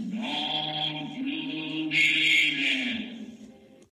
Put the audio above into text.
Yeah.